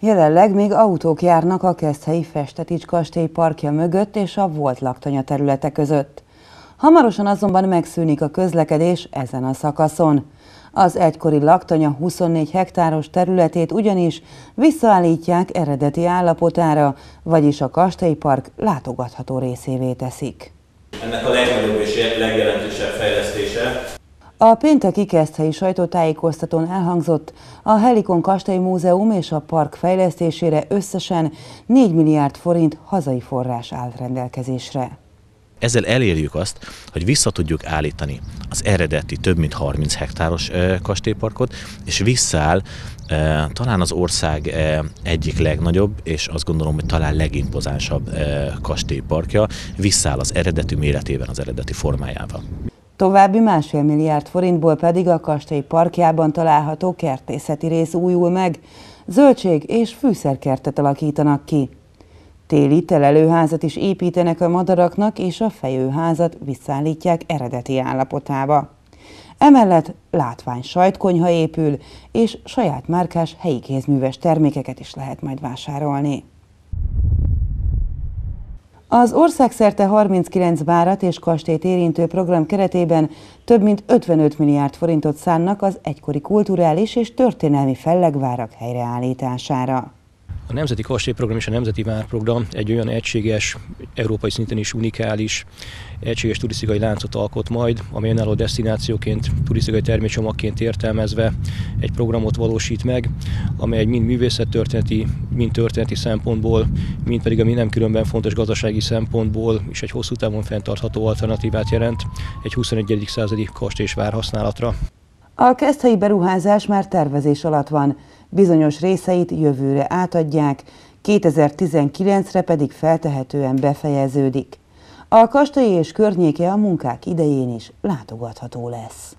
Jelenleg még autók járnak a Keszthelyi Festetics kastély parkja mögött és a volt laktanya területe között. Hamarosan azonban megszűnik a közlekedés ezen a szakaszon. Az egykori laktanya 24 hektáros területét ugyanis visszaállítják eredeti állapotára, vagyis a kastélypark látogatható részévé teszik. Ennek a legnagyobb és legjelentősebb fejlesztése a pénteki keszthelyi sajtótájékoztatón elhangzott, a Helikon Kastély Múzeum és a park fejlesztésére összesen 4 milliárd forint hazai forrás állt rendelkezésre. Ezzel elérjük azt, hogy vissza tudjuk állítani az eredeti több mint 30 hektáros kastélyparkot, és visszaáll talán az ország egyik legnagyobb, és azt gondolom, hogy talán legimpozánsabb kastélyparkja, visszáll az eredeti méretében, az eredeti formájával. További másfél milliárd forintból pedig a kastély parkjában található kertészeti rész újul meg, zöldség és fűszerkertet alakítanak ki. Téli telelőházat is építenek a madaraknak, és a fejőházat visszaállítják eredeti állapotába. Emellett látvány sajtkonyha épül, és saját márkás helyi kézműves termékeket is lehet majd vásárolni. Az országszerte 39 várat és kastélyt érintő program keretében több mint 55 milliárd forintot szánnak az egykori kulturális és történelmi fellegvárak helyreállítására. A Nemzeti Kastélyprogram és a Nemzeti Várprogram egy olyan egységes, európai szinten is unikális, egységes turisztikai láncot alkot majd, amely önálló destinációként, turisztikai termékcsomagként értelmezve egy programot valósít meg, amely mind művészettörténeti, mind történeti szempontból, mind pedig a mi nem különben fontos gazdasági szempontból is egy hosszú távon fenntartható alternatívát jelent egy 21. századi kastély és vár használatra. A keszthelyi beruházás már tervezés alatt van, bizonyos részeit jövőre átadják, 2019-re pedig feltehetően befejeződik. A kastély és környéke a munkák idején is látogatható lesz.